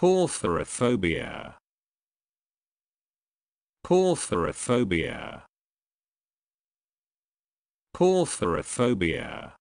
Porphyrophobia. Porphyrophobia. Porphyrophobia.